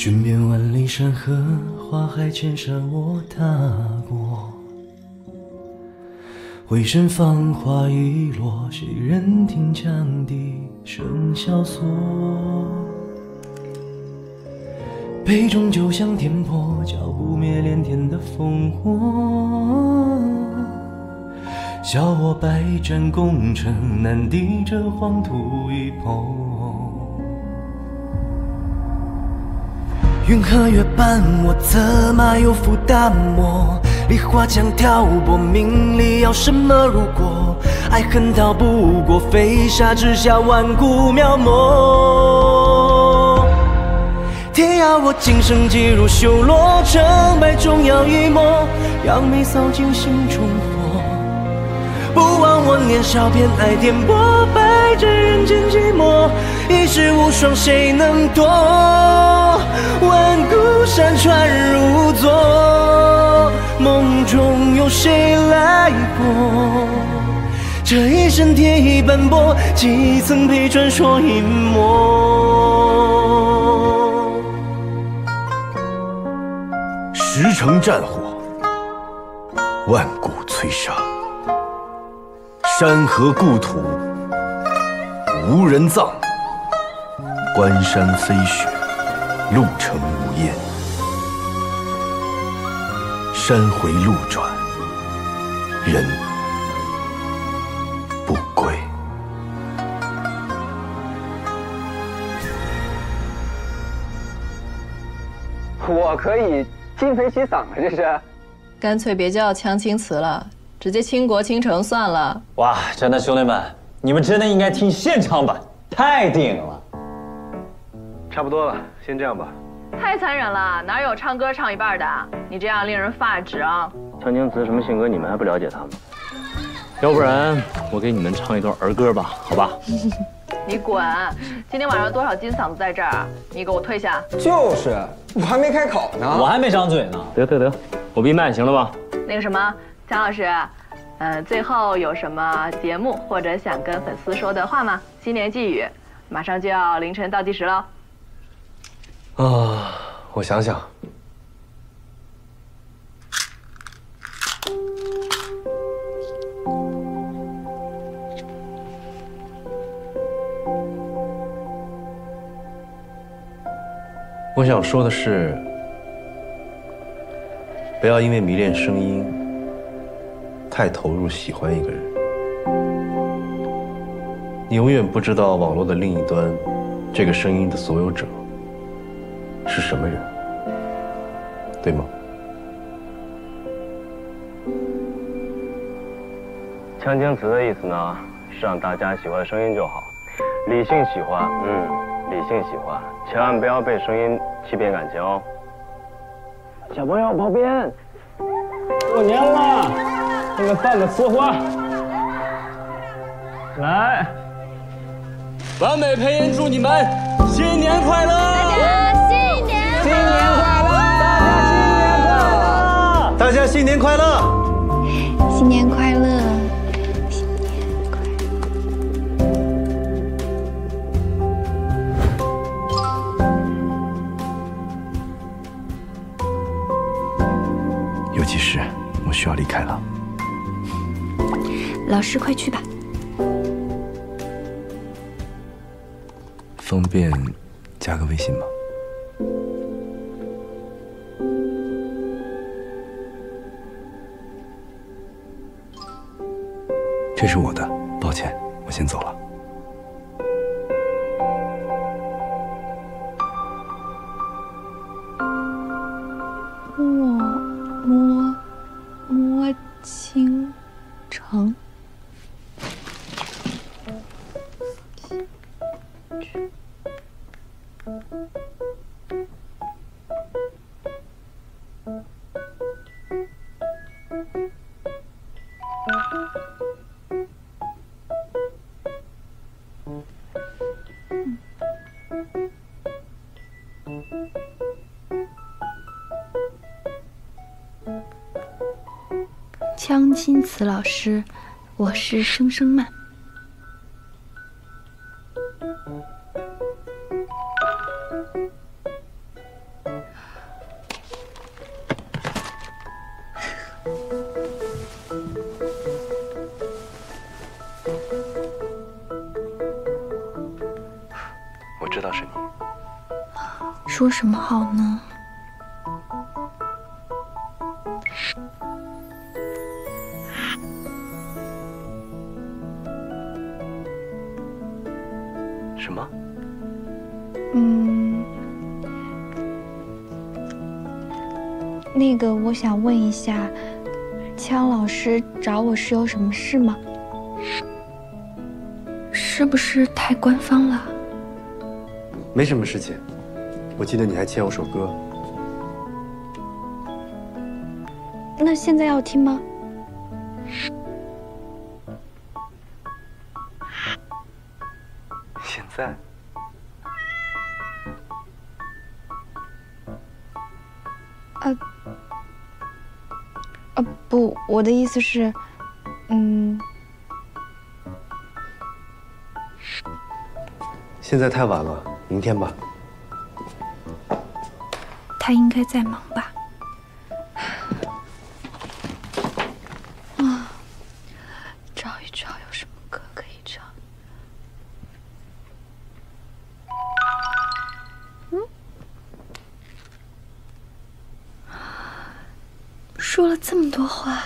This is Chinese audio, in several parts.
寻遍万里山河，花海千山我踏过。回身芳华已落，谁人听羌笛声萧索？杯中酒香天破，浇不灭连天的烽火。笑我百战功成，难敌这黄土一抔。云和月伴我，策马又赴大漠。梨花江挑拨，名利要什么？如果爱恨逃不过飞沙之下，万古描摹。天涯我今生几如修罗，成败终要一抹，扬眉扫尽心中火。不枉我年少偏爱颠簸，败在人间寂寞。一世无双，谁能夺？山川如昨，梦中有谁来过？这一身铁衣斑驳，几曾被传说隐没？十城战火，万古摧杀，山河故土，无人葬。关山飞雪，路程无烟。山回路转，人不归。我可以金盆洗嗓了，这是。干脆别叫枪青瓷了，直接倾国倾城算了。哇，真的兄弟们，你们真的应该听现场版，太顶了。差不多了，先这样吧。太残忍了，哪有唱歌唱一半的？你这样令人发指啊！江青瓷什么性格，你们还不了解他吗？要不然我给你们唱一段儿歌吧，好吧？你滚！今天晚上多少金嗓子在这儿？你给我退下！就是，我还没开口呢，我还没张嘴呢。得得得，我闭麦行了吧？那个什么，姜老师，呃，最后有什么节目或者想跟粉丝说的话吗？新年寄语，马上就要凌晨倒计时了。啊，我想想，我想说的是，不要因为迷恋声音，太投入喜欢一个人。你永远不知道网络的另一端，这个声音的所有者。是什么人，对吗？枪青词的意思呢，是让大家喜欢声音就好，理性喜欢，嗯，理性喜欢，千万不要被声音欺骗感情哦。小朋友旁边，过年了，你们放个呲花，来，完美配音，祝你们新年快乐！新年快乐！新年快乐！新年快乐！有急事，我需要离开了。老师，快去吧。方便加个微信吗？是我的，抱歉，我先走了。我摸摸倾城。张青慈老师我是声声慢我知道是你说什么好呢什么？嗯，那个，我想问一下，枪老师找我是有什么事吗？是不是太官方了？没什么事情。我记得你还欠我首歌。那现在要听吗？现在？呃，呃，不，我的意思是，嗯，现在太晚了，明天吧。他应该在忙吧？了这么多话，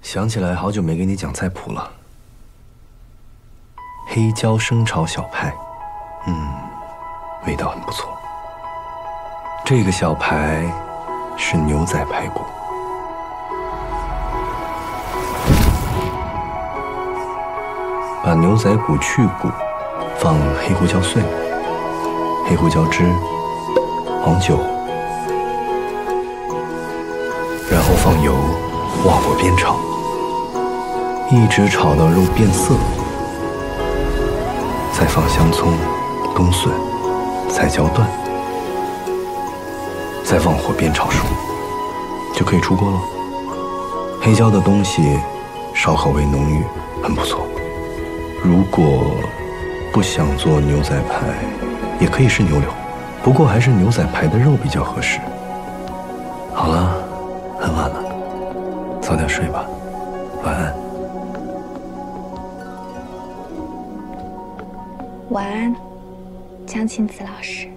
想起来好久没给你讲菜谱了。黑椒生炒小排，嗯，味道很不错。这个小排是牛仔排骨，把牛仔骨去骨，放黑胡椒碎、黑胡椒汁、黄酒，然后放油，旺火煸炒，一直炒到肉变色。再放香葱、冬笋、彩椒段，再放火煸炒熟，就可以出锅了。黑椒的东西烧烤味浓郁，很不错。如果不想做牛仔排，也可以是牛柳，不过还是牛仔排的肉比较合适。好了，很晚了，早点睡吧，晚安。晚安，江青子老师。